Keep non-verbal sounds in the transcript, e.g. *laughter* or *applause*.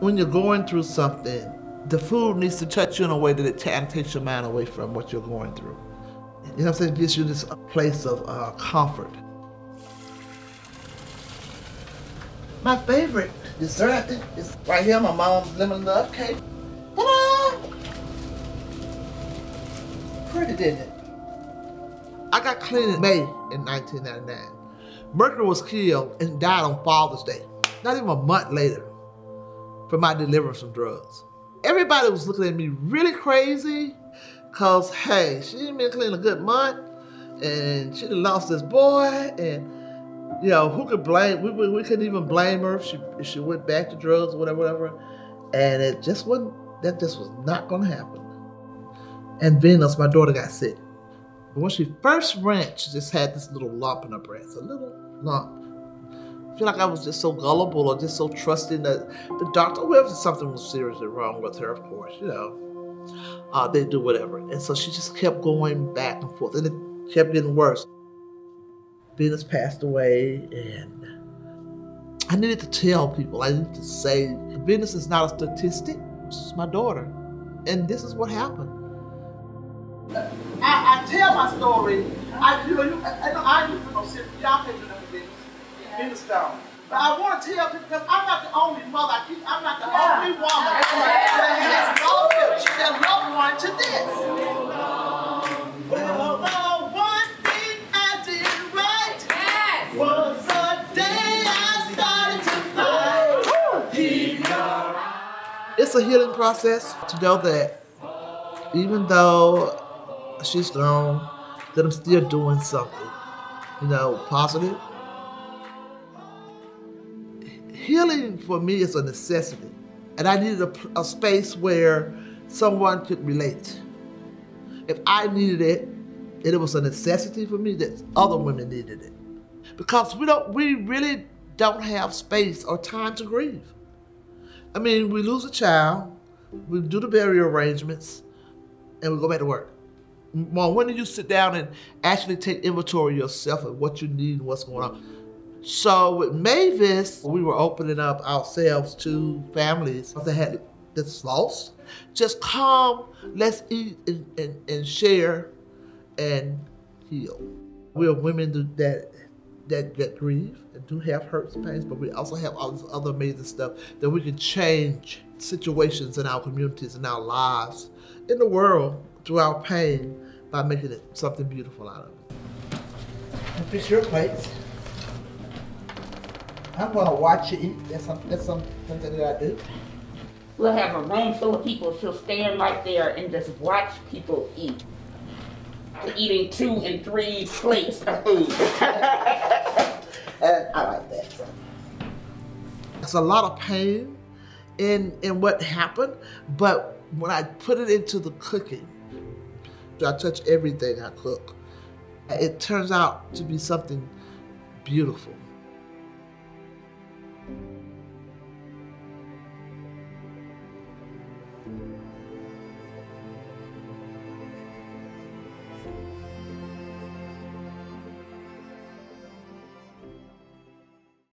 when you're going through something, the food needs to touch you in a way that it takes your mind away from what you're going through. You know what I'm saying? It gives you this place of uh, comfort. My favorite dessert is right here, my mom's lemon love cake. Ta-da! Pretty, didn't it? I got clean in May in 1999. Mercury was killed and died on Father's Day, not even a month later, for my deliverance from drugs. Everybody was looking at me really crazy because, hey, she ain't been clean a good month and she lost this boy and you know, who could blame? We, we, we couldn't even blame her if she if she went back to drugs or whatever, whatever. And it just wasn't. That just was not going to happen. And Venus, my daughter, got sick. But when she first went, she just had this little lump in her breast, a little lump. I feel like I was just so gullible or just so trusting that the doctor, whoever something was seriously wrong with her, of course, you know, uh, they do whatever. And so she just kept going back and forth, and it kept getting worse. Venus passed away, and I needed to tell people, I needed to say, Venus is not a statistic, she's my daughter. And this is what happened. I, I tell my story. I, you know, you, I, I used to know, y'all can't do nothing Venus. Venus. But I want to tell people because I'm not the only mother. I keep, I'm not the yeah. only woman that has lost their loved one to this. Well, the one thing I did right was the day I started to fight. It's a healing process to know that even though she's gone, that I'm still doing something, you know, positive. Healing for me is a necessity, and I needed a, a space where someone could relate. If I needed it, it was a necessity for me, that other women needed it, because we don't, we really don't have space or time to grieve. I mean, we lose a child, we do the burial arrangements, and we go back to work. Well, when do you sit down and actually take inventory yourself and what you need and what's going on? So with Mavis, we were opening up ourselves to families that had this lost. Just come, let's eat and, and, and share and heal. We're women that that that grieve and do have hurts pains, but we also have all this other amazing stuff that we can change situations in our communities and our lives in the world through our pain by making it something beautiful out of it. Fix your plates. I'm gonna watch you eat. That's, some, that's some, something that I do. We'll have a room full of people. She'll stand right there and just watch people eat. Eating two and three plates of food. and *laughs* uh, I like that. It's a lot of pain in in what happened, but when I put it into the cooking, I touch everything I cook. It turns out to be something beautiful.